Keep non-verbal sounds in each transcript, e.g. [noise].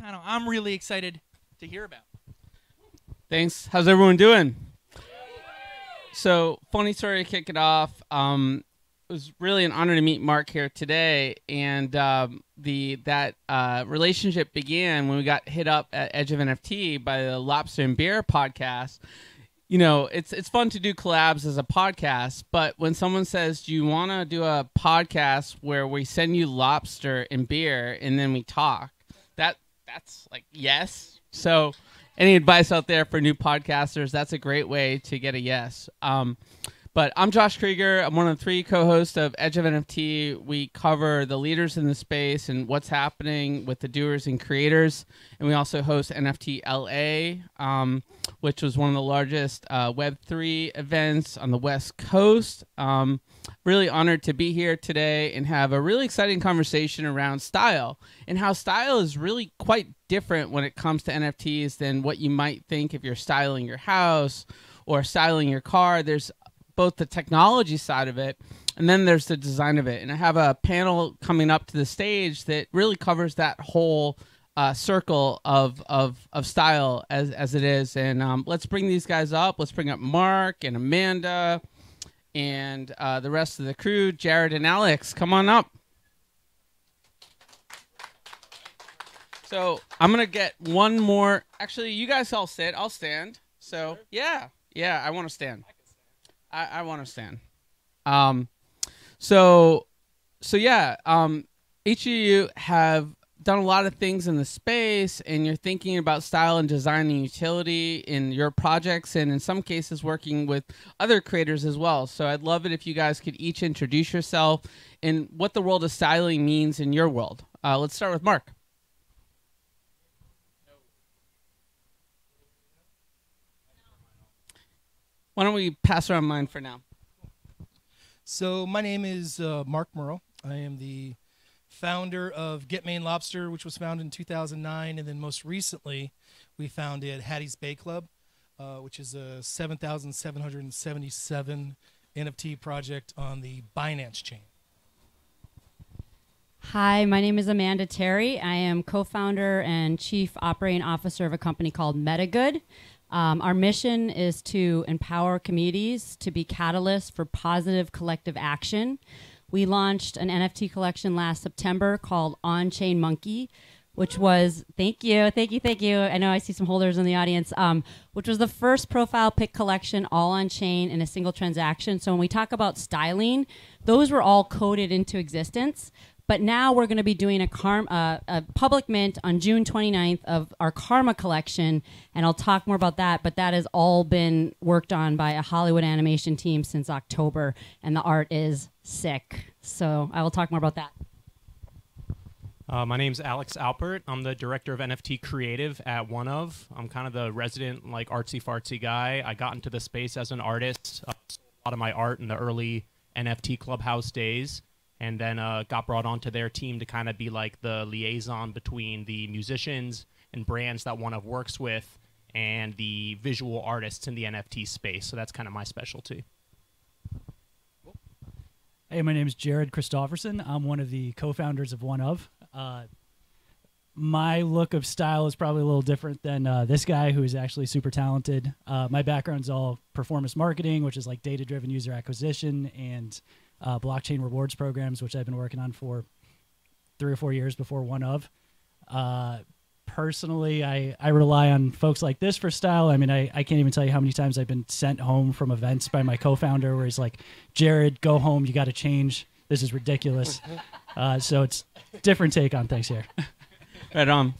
panel I'm really excited to hear about. Thanks. How's everyone doing? So, funny story to kick it off. Um, it was really an honor to meet Mark here today, and um, the that uh, relationship began when we got hit up at Edge of NFT by the Lobster and Beer podcast. You know, it's it's fun to do collabs as a podcast, but when someone says, "Do you want to do a podcast where we send you lobster and beer and then we talk?" That that's like yes. So any advice out there for new podcasters, that's a great way to get a yes. Um, but I'm Josh Kriger. I'm one of the three co-hosts of Edge of NFT. We cover the leaders in the space and what's happening with the doers and creators. And we also host NFT LA, um, which was one of the largest uh, Web3 events on the West Coast. Um, really honored to be here today and have a really exciting conversation around style and how style is really quite different when it comes to NFTs than what you might think if you're styling your house or styling your car. There's both the technology side of it and then there's the design of it. And I have a panel coming up to the stage that really covers that whole uh, circle of, of, of style as, as it is. And um, let's bring these guys up. Let's bring up Mark and Amanda and uh, the rest of the crew. Jared and Alex, come on up. So I'm gonna get one more. Actually, you guys all sit. I'll stand. So yeah, yeah, I want to stand. I, I want to stand. Um, so, so yeah, um, each of you have done a lot of things in the space, and you're thinking about style and design and utility in your projects, and in some cases, working with other creators as well. So, I'd love it if you guys could each introduce yourself and what the world of styling means in your world. Uh, let's start with Mark. Why don't we pass around mine for now? So my name is uh, Mark Murrell. I am the founder of Get Maine Lobster, which was founded in 2009, and then most recently we founded Haddie's Bay Club, uh, which is a 7,777 NFT project on the Binance chain. Hi, my name is Amanda Terry. I am co founder and chief operating officer of a company called MetaGood. Um, our mission is to empower communities to be catalysts for positive collective action. We launched an NFT collection last September called On Chain Monkey, which was thank you, thank you, thank you. I know I see some holders in the audience. Um, which was the first profile pic collection all on chain in a single transaction. So when we talk about styling, those were all coded into existence. But now we're going to be doing a, uh, a public mint on June 29th of our Karma collection, and I'll talk more about that. But that has all been worked on by a Hollywood animation team since October, and the art is sick. So I will talk more about that. Uh, my name's Alex Alpert. I'm the director of NFT Creative at One of. I'm kind of the resident, like artsy fartsy guy. I got into the space as an artist. Uh, a lot of my art in the early NFT Clubhouse days and then uh, got brought onto their team to kind of be like the liaison between the musicians and brands that one of works with and the visual artists in the NFT space. So that's kind of my specialty. Hey, my name is Jared Christopherson. I'm one of the co-founders of One of. Uh, my look of style is probably a little different than uh, this guy who is actually super talented. Uh, my background is all performance marketing, which is like data-driven user acquisition and uh, blockchain rewards programs, which I've been working on for three or four years before one of. Uh, personally, I, I rely on folks like this for style. I mean, I, I can't even tell you how many times I've been sent home from events by my co founder where he's like, Jared, go home. You got to change. This is ridiculous. [laughs] Uh, so it's different take on things here. [laughs] right on.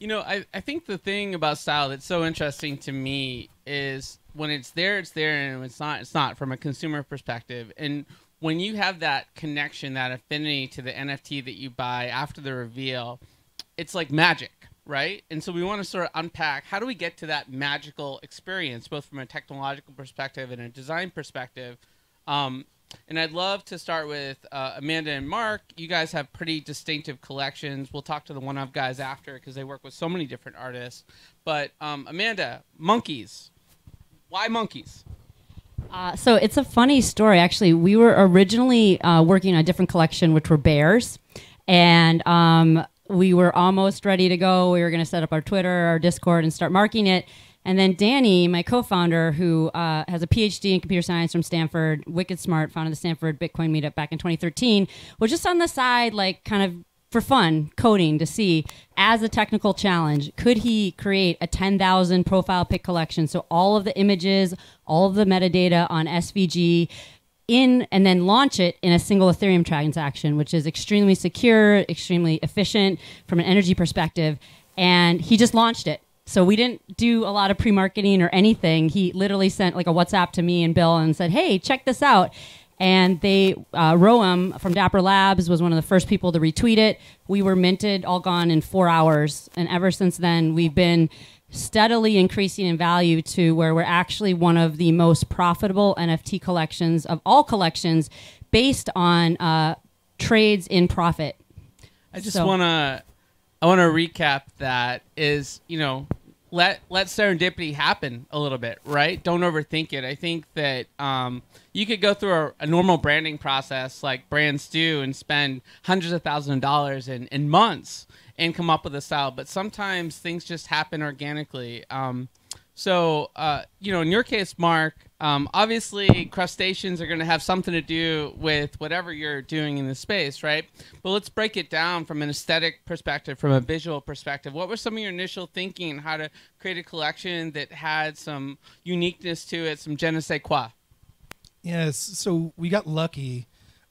You know, I, I think the thing about style that's so interesting to me is when it's there, it's there, and when it's not, it's not from a consumer perspective. And when you have that connection, that affinity to the NFT that you buy after the reveal, it's like magic, right? And so we want to sort of unpack how do we get to that magical experience, both from a technological perspective and a design perspective. Um, and I'd love to start with uh, Amanda and Mark. You guys have pretty distinctive collections. We'll talk to the one of guys after because they work with so many different artists. But um, Amanda, monkeys. Why monkeys? Uh, so it's a funny story, actually. We were originally uh, working on a different collection, which were bears. And um, we were almost ready to go. We were going to set up our Twitter, our Discord, and start marking it. And then Danny, my co-founder, who uh, has a PhD in computer science from Stanford, wicked smart, founded the Stanford Bitcoin meetup back in 2013, was just on the side, like kind of for fun, coding to see as a technical challenge, could he create a 10,000 profile pic collection? So all of the images, all of the metadata on SVG in and then launch it in a single Ethereum transaction, which is extremely secure, extremely efficient from an energy perspective. And he just launched it. So we didn't do a lot of pre-marketing or anything. He literally sent like a WhatsApp to me and Bill and said, "Hey, check this out." And they, uh, Roham from Dapper Labs was one of the first people to retweet it. We were minted, all gone in four hours, and ever since then we've been steadily increasing in value to where we're actually one of the most profitable NFT collections of all collections, based on uh, trades in profit. I just So- want to I want to recap that is, you know, let let serendipity happen a little bit, right? Don't overthink it. I think that um, you could go through a, a normal branding process like brands do and spend hundreds of thousands of dollars in, in months and come up with a style, but sometimes things just happen organically. Um, so, uh, you know, in your case, Mark, um, obviously crustaceans are going to have something to do with whatever you're doing in the space, right? But let's break it down from an aesthetic perspective, from a visual perspective. What was some of your initial thinking how to create a collection that had some uniqueness to it, some je ne sais quoi? Yes, so we got lucky.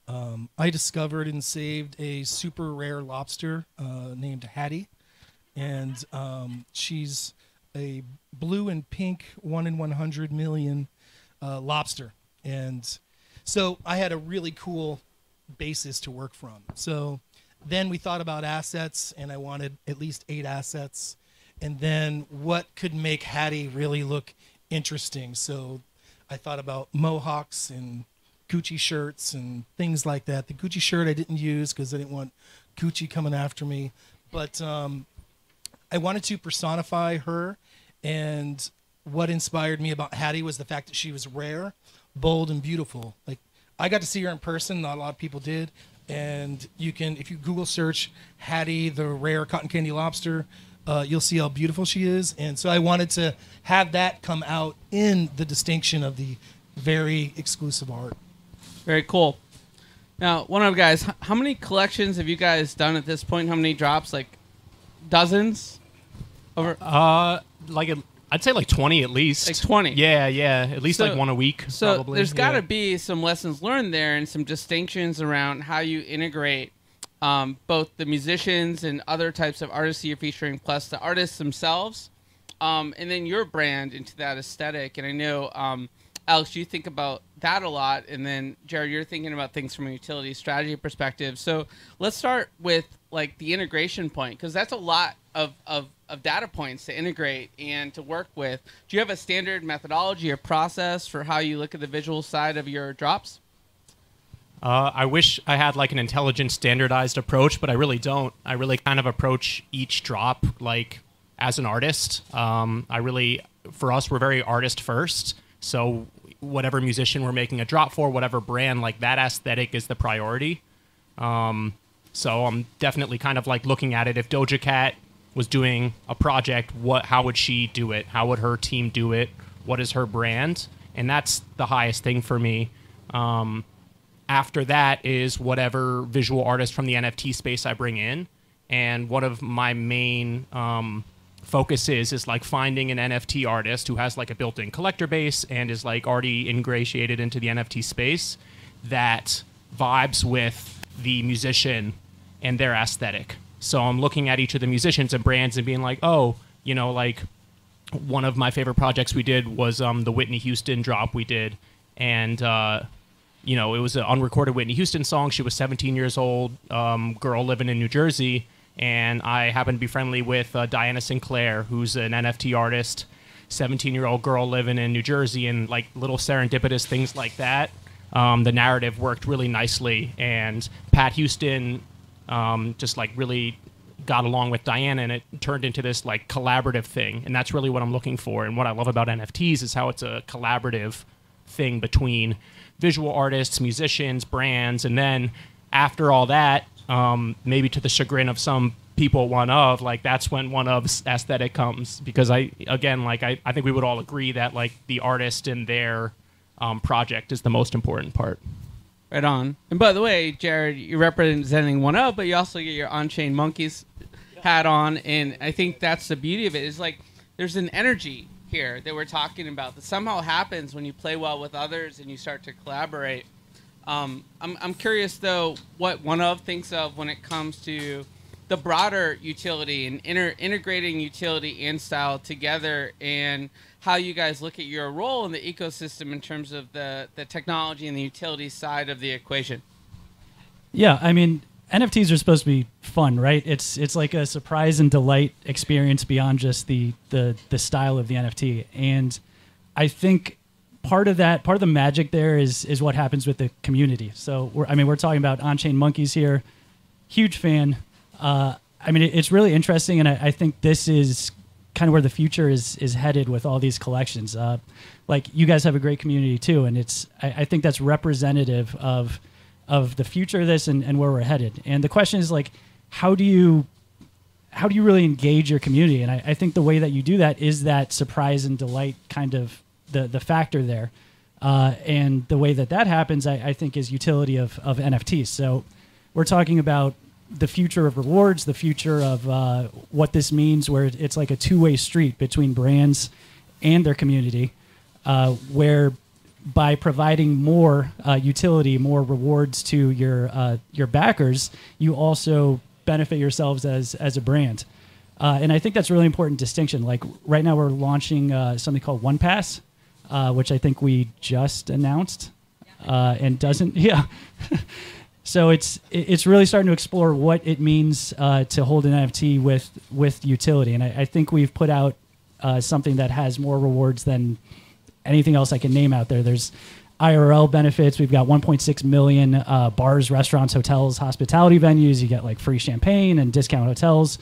Um, I discovered and saved a super rare lobster uh, named Haddie, and um, she's a blue and pink one in 100 million uh, lobster. And so I had a really cool basis to work from. So then we thought about assets, and I wanted at least eight assets. And then what could make Haddie really look interesting? So I thought about mohawks and Gucci shirts and things like that. The Gucci shirt I didn't use because I didn't want Gucci coming after me. But um, I wanted to personify her, and what inspired me about Haddie was the fact that she was rare, bold, and beautiful. Like I got to see her in person, not a lot of people did. And you can, if you Google search Haddie, the rare cotton candy lobster, uh, you'll see how beautiful she is. And so I wanted to have that come out in the distinction of the very exclusive art. Very cool. Now, one of guys, how many collections have you guys done at this point? How many drops? Like dozens? Over Uh, like a, I'd say like twenty at least. Like 20? Yeah, yeah, at least So- like one a week. So probably. there's got to yeah. be some lessons learned there and some distinctions around how you integrate um, both the musicians and other types of artists you're featuring, plus the artists themselves, um, and then your brand into that aesthetic. And I know, um, Alex, you think about that a lot, and then Jared, you're thinking about things from a utility strategy perspective. So let's start with like the integration point because that's a lot of, of of data points to integrate and to work with. Do you have a standard methodology or process for how you look at the visual side of your drops? Uh, I wish I had like an intelligent, standardized approach, but I really don't. I really kind of approach each drop like as an artist. Um, I really, for us, we're very artist first. So whatever musician we're making a drop for, whatever brand, like that aesthetic is the priority. Um, so I'm definitely kind of like looking at it. If Doja Cat was doing a project, what, how would she do it? How would her team do it? What is her brand? And that's the highest thing for me. Um, after that is whatever visual artist from the NFT space I bring in. And one of my main um, focuses is like finding an NFT artist who has like a built in collector base and is like already ingratiated into the NFT space that vibes with the musician and their aesthetic. So I'm looking at each of the musicians and brands and being like, oh, you know, like one of my favorite projects we did was um, the Whitney Houston drop we did, and uh, you know it was an unrecorded Whitney Houston song. She was 17 years old, um, girl living in New Jersey, and I happen to be friendly with uh, Diana Sinclair, who's an NFT artist, 17 year old girl living in New Jersey, and like little serendipitous things like that. Um, the narrative worked really nicely, and Pat Houston um, just like really got along with Diana and it turned into this like collaborative thing. And that's really what I'm looking for. And what I love about NFTs is how it's a collaborative thing between visual artists, musicians, brands, and then after all that, um, maybe to the chagrin of some people one of like that's when one of's aesthetic comes because i again like i, I think we would all agree that like the artist and their um, project is the most important part Right on. And by the way, Jared, you're representing one of, but you also get your on-chain monkeys hat on, and I think that's the beauty of it. Is like there's an energy here that we're talking about that somehow happens when you play well with others and you start to collaborate. Um, I'm, I'm curious though what one of thinks of when it comes to the broader utility and inter- integrating utility and style together and how you guys look at your role in the ecosystem in terms of the, the technology and the utility side of the equation. Yeah, I mean, NFTs are supposed to be fun, right? It's it's like a surprise and delight experience beyond just the the the style of the NFT. And I think part of that, part of the magic there is is what happens with the community. So I mean, we're talking about on-chain monkeys here. Huge fan. Uh, I mean, it, it's really interesting, and I, I think this is kind of where the future is is headed with all these collections. Uh, like you guys have a great community too, and it's I, I think that's representative of of the future of this and, and where we're headed. And the question is like, how do you how do you really engage your community? And I, I think the way that you do that is that surprise and delight kind of the the factor there. Uh, and the way that that happens, I, I think, is utility of, of NFTs. So we're talking about the future of rewards, the future of uh, what this means, where it's like a two way street between brands and their community, uh, where by providing more uh, utility, more rewards to your uh, your backers, you also benefit yourselves as as a brand. Uh, and I think that's a really important distinction. Like right now, we're launching uh, something called One Pass, which I think we just announced, and doesn't [laughs] yeah. so it's it's really starting to explore what it means uh, to hold an NFT with with utility, and I, I think we've put out uh, something that has more rewards than anything else I can name out there. There's IRL benefits. We've got 1.6 million uh, bars, restaurants, hotels, hospitality venues. You get like free champagne and discount hotels.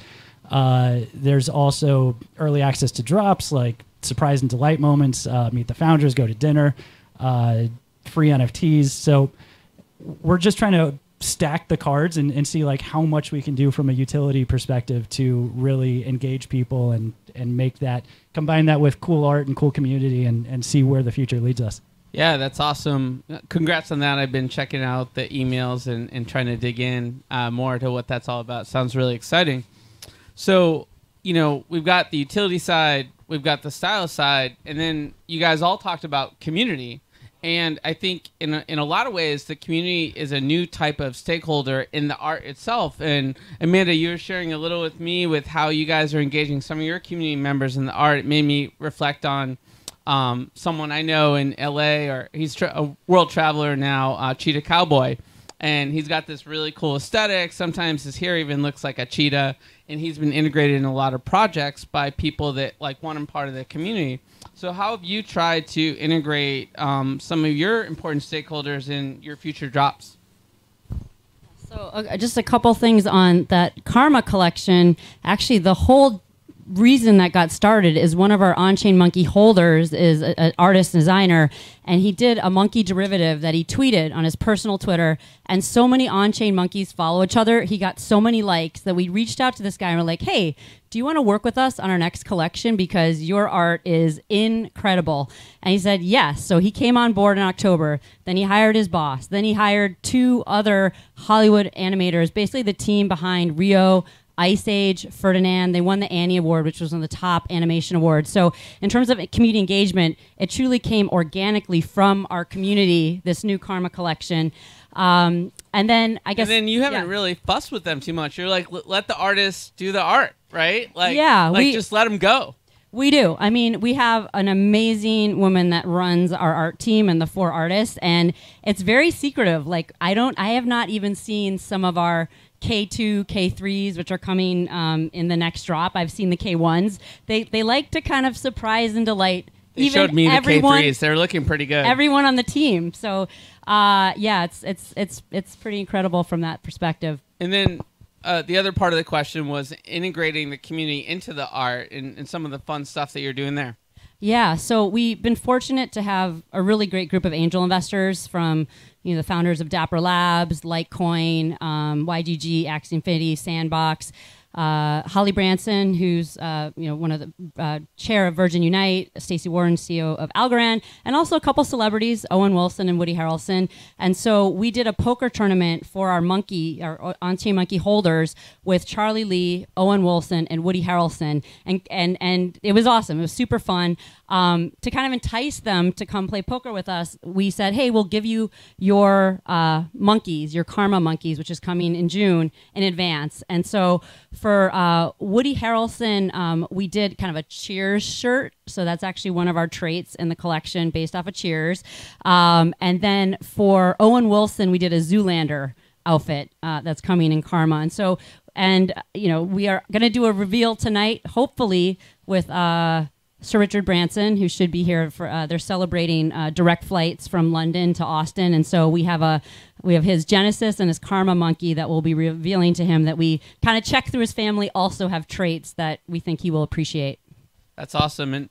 Uh, there's also early access to drops like surprise and delight moments. Uh, meet the founders, go to dinner, uh, free NFTs. So we're just trying to stack the cards and, and see like how much we can do from a utility perspective to really engage people and and make that combine that with cool art and cool community and, and see where the future leads us yeah that's awesome congrats on that i've been checking out the emails and, and trying to dig in uh, more to what that's all about sounds really exciting so you know we've got the utility side we've got the style side and then you guys all talked about community and I think in a, in a lot of ways, the community is a new type of stakeholder in the art itself. And Amanda, you were sharing a little with me with how you guys are engaging some of your community members in the art. It made me reflect on um, someone I know in LA, or he's a world traveler now, uh, Cheetah Cowboy. And he's got this really cool aesthetic. Sometimes his hair even looks like a cheetah. And he's been integrated in a lot of projects by people that like want him part of the community. So, how have you tried to integrate um, some of your important stakeholders in your future drops? So, uh, just a couple things on that Karma collection. Actually, the whole reason that got started is one of our on-chain monkey holders is an artist designer and he did a monkey derivative that he tweeted on his personal twitter and so many on-chain monkeys follow each other. He got so many likes that we reached out to this guy and we're like hey do you want to work with us on our next collection? Because your art is incredible. And he said yes. So he came on board in october. Then he hired his boss. Then he hired two other hollywood animators basically the team behind rio Ice Age, Ferdinand. They won the Annie Award, which was one of the top animation awards. So, in terms of community engagement, it truly came organically from our community. This new Karma collection. Um, and then I guess and then you haven't yeah. really fussed with them too much. You're like, let the artists do the art, right? Like, Yeah, like we- just let them go. We do. I mean, we have an amazing woman that runs our art team and the four artists, and it's very secretive. Like, I don't, I have not even seen some of our K2, K3s, which are coming um, in the next drop. I've seen the K1s. They they like to kind of surprise and delight. They even showed me the everyone, K3s. They're looking pretty good. everyone on the team. So, uh, yeah, it's it's it's it's pretty incredible from that perspective. And then uh, the other part of the question was integrating the community into the art and, and some of the fun stuff that you're doing there. Yeah, so we've been fortunate to have a really great group of angel investors from you know the founders of Dapper Labs, Litecoin, um, YGG, Axie Infinity, Sandbox. Uh, Holly Branson, who's uh, you know one of the uh, chair of Virgin Unite, Staci Warden, CEO of Algorand, and also a couple celebrities, Owen Wilson and Woody Harrelson. And so we did a poker tournament for our monkey, our on-chain monkey holders, with Charlie Lee, Owen Wilson, and Woody Harrelson, and and and it was awesome. It was super fun. Um, to kind of entice them to come play poker with us, we said, "Hey, we'll give you your uh, monkeys, your karma monkeys, which is coming in June in advance." And so for uh, Woody Harrelson, um, we did kind of a Cheers shirt. So that's actually one of our traits in the collection based off of Cheers. Um, and then for Owen Wilson, we did a Zoolander outfit uh, that's coming in Karma. And so, and, you know, we are going to do a reveal tonight, hopefully, with. Uh, Sir Richard Branson, who should be here for. Uh, they're celebrating uh, direct flights from London to Austin, and so we have a we have his Genesis and his Karma monkey that we'll be revealing to him. That we kind of check through his family. Also have traits that we think he will appreciate. That's awesome. And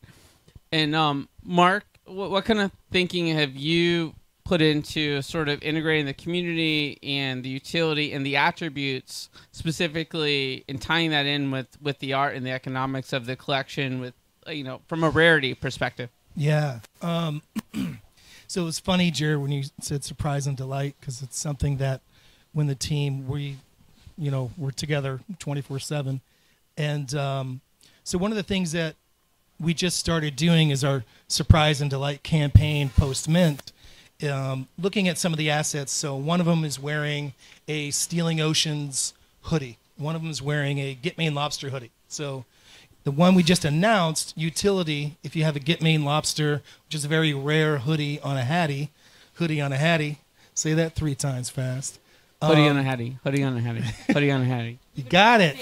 and um, Mark, what, what kind of thinking have you put into sort of integrating the community and the utility and the attributes specifically and tying that in with with the art and the economics of the collection with you know from a rarity perspective Yeah. Um, [clears throat] so it was funny, Jared, when you said surprise and delight, because it's something that when the team we, you know, we're together twenty four seven, and um, so one of the things that we just started doing is our surprise and delight campaign post mint. Um, looking at some of the assets, so one of them is wearing a Stealing Oceans hoodie. One of them is wearing a Get Maine Lobster hoodie. So the one we just announced, utility, if you have a Get Maine Lobster, which is a very rare hoodie on a haddie, hoodie on a haddie, say that three times fast. hoodie Um, on a haddie hoodie on a haddie hoodie on a haddie [laughs] You got it.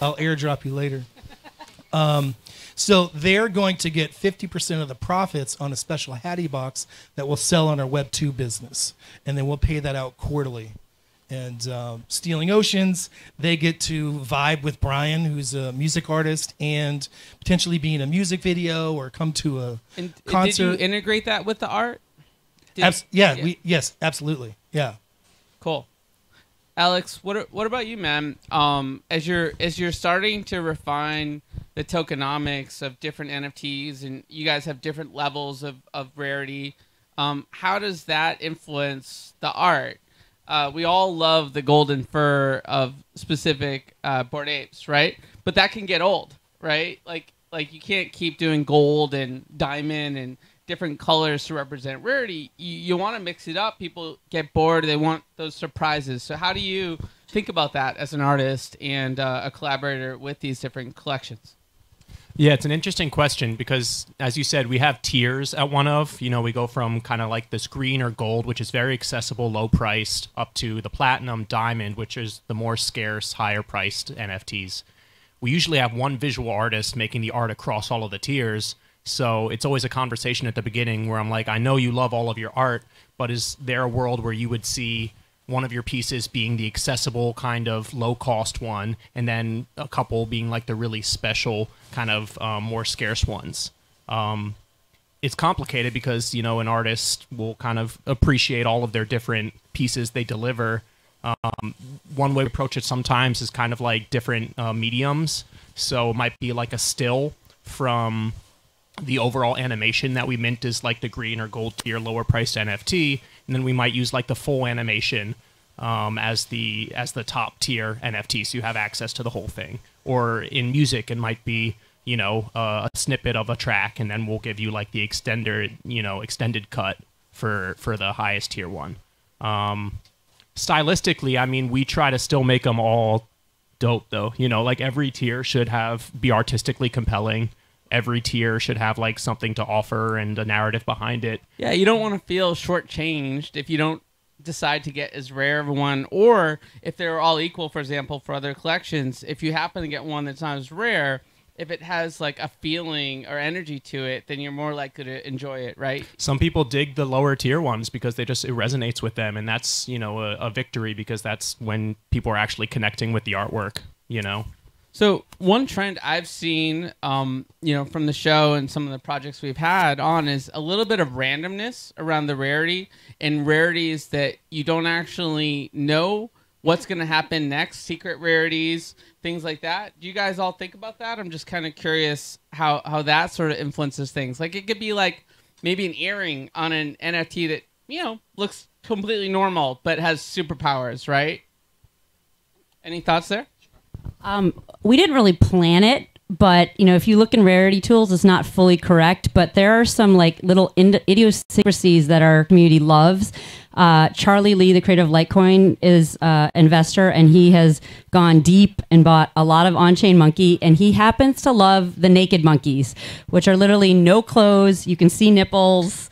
I'll airdrop you later. Um, so they're going to get 50% of the profits on a special Haddie box that we'll sell on our Web2 business. And then we'll pay that out quarterly. And um, Stealing Oceans, they get to vibe with Brian, who's a music artist, and potentially be in a music video or come to a and did concert. you integrate that with the art Did- Abs- yeah, We, yes, absolutely. Yeah. Cool. Alex, what what about you, man? Um, as you're as you're starting to refine the tokenomics of different NFTs, and you guys have different levels of, of rarity, um, how does that influence the art? Uh, we all love the golden fur of specific uh, Bored Apes, right? But that can get old, right? Like like you can't keep doing gold and diamond and different colors to represent rarity. You, you want to mix it up. People get bored. They want those surprises. So how do you think about that as an artist and uh, a collaborator with these different collections? Yeah, it's an interesting question because, as you said, we have tiers at one of. You know, we go from kind of like this green or gold, which is very accessible, low priced, up to the platinum, diamond, which is the more scarce, higher priced NFTs. We usually have one visual artist making the art across all of the tiers. So it's always a conversation at the beginning where I'm like, I know you love all of your art, but is there a world where you would see one of your pieces being the accessible kind of low cost one, and then a couple being like the really special kind of um, more scarce ones. Um, it's complicated because you know an artist will kind of appreciate all of their different pieces they deliver. Um, one way to approach it sometimes is kind of like different uh, mediums. So it might be like a still from the overall animation that we mint is like the green or gold tier lower priced NFT, and then we might use like the full animation um, as the as the top tier NFT, so you have access to the whole thing. Or in music, it might be you know uh, a snippet of a track, and then we'll give you like the extender you know extended cut for for the highest tier one. Um, stylistically, I mean, we try to still make them all dope though. You know, like every tier should have be artistically compelling. Every tier should have like something to offer and a narrative behind it. Yeah, you don't want to feel shortchanged if you don't decide to get as rare of a one, or if they're all equal, for example, for other collections. If you happen to get one that's not as rare, if it has like a feeling or energy to it, then you're more likely to enjoy it, right? Some people dig the lower tier ones because they just it resonates with them, and that's you know a, a victory because that's when people are actually connecting with the artwork. You know. So one trend I've seen, um, you know, from the show and some of the projects we've had on is a little bit of randomness around the rarity and rarities that you don't actually know what's going to happen next, secret rarities, things like that. Do you guys all think about that? I'm just kind of curious how how that sort of influences things. Like it could be like maybe an earring on an NFT that you know looks completely normal but has superpowers, right? Any thoughts there? Um, we didn't really plan it, but you know, if you look in rarity tools, it's not fully correct. But there are some like little idiosyncrasies that our community loves. Uh, Charlie Lee, the creator of Litecoin, is uh, investor, and he has gone deep and bought a lot of on-chain monkey. And he happens to love the naked monkeys, which are literally no clothes. You can see nipples.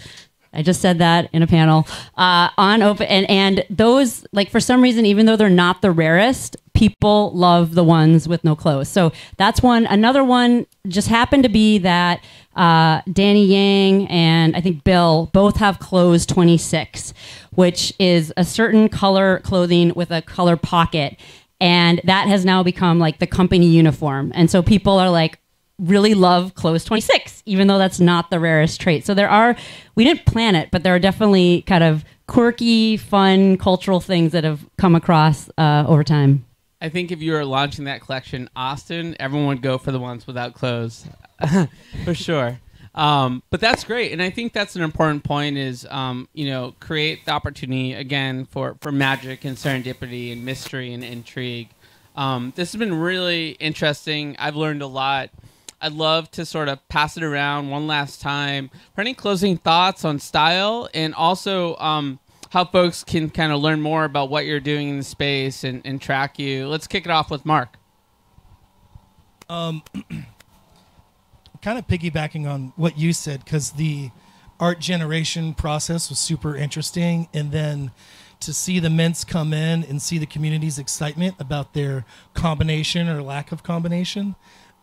I just said that in a panel uh, on open and and those like for some reason even though they're not the rarest people love the ones with no clothes. So that's one. Another one just happened to be that uh, Danny Yang and I think Bill both have clothes 26 which is a certain color clothing with a color pocket. And that has now become like the company uniform. And so people are like really love clothes 26 even though that's not the rarest trait so there are we didn't plan it but there are definitely kind of quirky fun cultural things that have come across uh, over time I think if you were launching that collection, Austin, everyone would go for the ones without clothes, [laughs] for sure. Um, but that's great, and I think that's an important point. Is um, you know create the opportunity again for for magic and serendipity and mystery and intrigue. Um, this has been really interesting. I've learned a lot. I'd love to sort of pass it around one last time for any closing thoughts on style and also um, how folks can kind of learn more about what you're doing in the space and, and track you. Let's kick it off with Mark. Um, [clears throat] kind of piggybacking on what you said, because the art generation process was super interesting, and then to see the mints come in and see the community's excitement about their combination or lack of combination,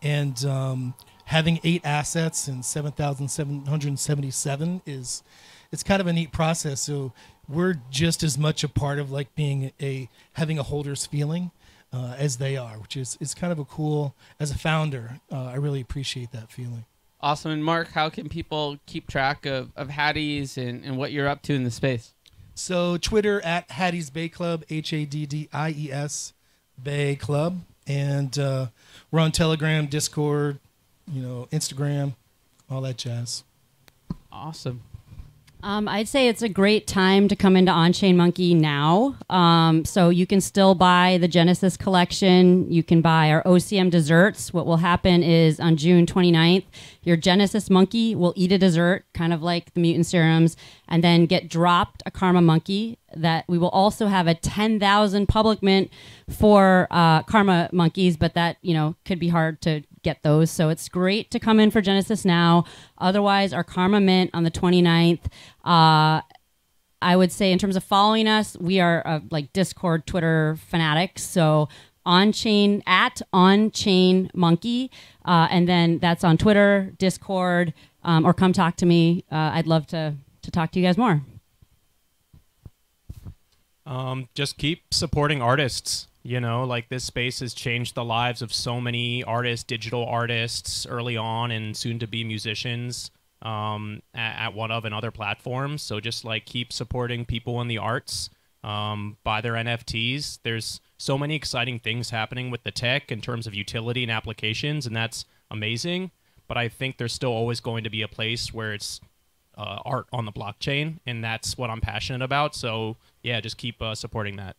and um, having eight assets and seven thousand seven hundred seventy-seven is it's kind of a neat process. So we're just as much a part of like being a having a holder's feeling uh, as they are, which is is kind of a cool. As a founder, uh, I really appreciate that feeling. Awesome. And Mark, how can people keep track of, of Haddie's and, and what you're up to in the space? So Twitter at Haddie's Bay Club, H A D D I E S Bay Club, and uh, we're on Telegram, Discord, you know, Instagram, all that jazz. Awesome. Um, I'd say it's a great time to come into On-Chain Monkey now. Um, so you can still buy the Genesis collection. You can buy our OCM desserts. What will happen is on June 29th, your Genesis monkey will eat a dessert, kind of like the mutant serums, and then get dropped a Karma monkey. That we will also have a 10,000 public mint for uh, Karma monkeys, but that you know could be hard to get those. So it's great to come in for Genesis now. Otherwise, our Karma Mint on the 29th. Uh, I would say, in terms of following us, we are uh, like Discord, Twitter fanatics. So on chain at on chain monkey, uh, and then that's on Twitter, Discord, um, or come talk to me. Uh, I'd love to to talk to you guys more. Um, just keep supporting artists. You know, like this space has changed the lives of so many artists, digital artists early on, and soon to be musicians um, at, at, one of and other platforms. So just like keep supporting people in the arts, um, buy their NFTs. There's so many exciting things happening with the tech in terms of utility and applications, and that's amazing. But I think there's still always going to be a place where it's uh, art on the blockchain, and that's what I'm passionate about. So yeah, just keep uh, supporting that.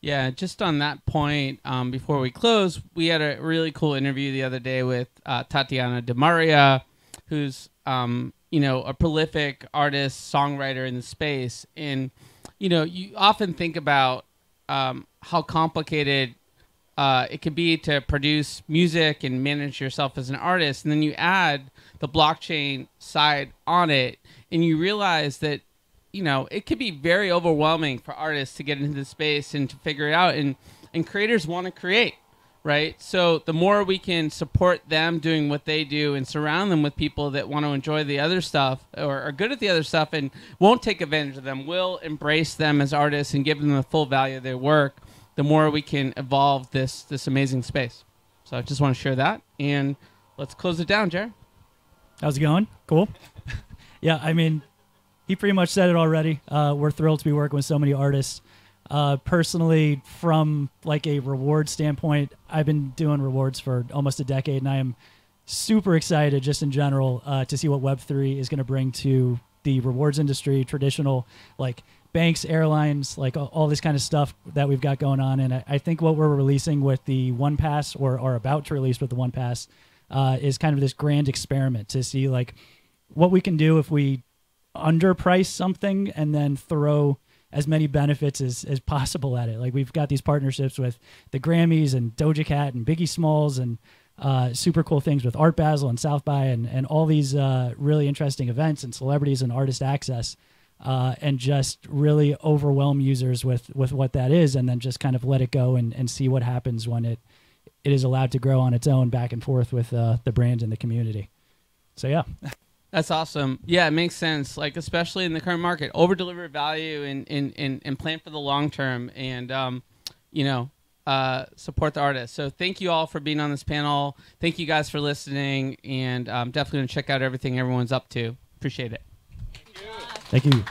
Yeah, just on that point, um, before we close, we had a really cool interview the other day with uh, Tatiana DeMaria, who's um, you know a prolific artist, songwriter in the space, and you know you often think about um, how complicated uh, it can be to produce music and manage yourself as an artist, and then you add the blockchain side on it, and you realize that you know, it could be very overwhelming for artists to get into the space and to figure it out. And and creators want to create, right? So the more we can support them doing what they do and surround them with people that want to enjoy the other stuff or are good at the other stuff and won't take advantage of them, will embrace them as artists and give them the full value of their work, the more we can evolve this this amazing space. So I just want to share that and let's close it down, Jared. How's it going? Cool. [laughs] yeah, I mean, he pretty much said it already. Uh, we're thrilled to be working with so many artists. Uh, personally, from like a reward standpoint, I've been doing rewards for almost a decade, and I am super excited just in general uh, to see what Web3 is going to bring to the rewards industry, traditional like banks, airlines, like all, all this kind of stuff that we've got going on. And I, I think what we're releasing with the One Pass or are about to release with the One Pass uh, is kind of this grand experiment to see like what we can do if we underprice something and then throw as many benefits as, as possible at it. Like we've got these partnerships with the Grammys and Doja Cat and Biggie Smalls and uh, super cool things with Art Basel and South by and, and all these uh, really interesting events and celebrities and artist access. Uh, and just really overwhelm users with, with what that is, and then just kind of let it go and, and see what happens when it it is allowed to grow on its own back and forth with uh, the brand and the community. So yeah, [laughs] That's awesome. Yeah, it makes sense. Like especially in the current market, over deliver value and, and, and, and plan for the long term and um, you know, uh, support the artist. So thank you all for being on this panel. Thank you guys for listening and um, definitely gonna check out everything everyone's up to. Appreciate it. thank you.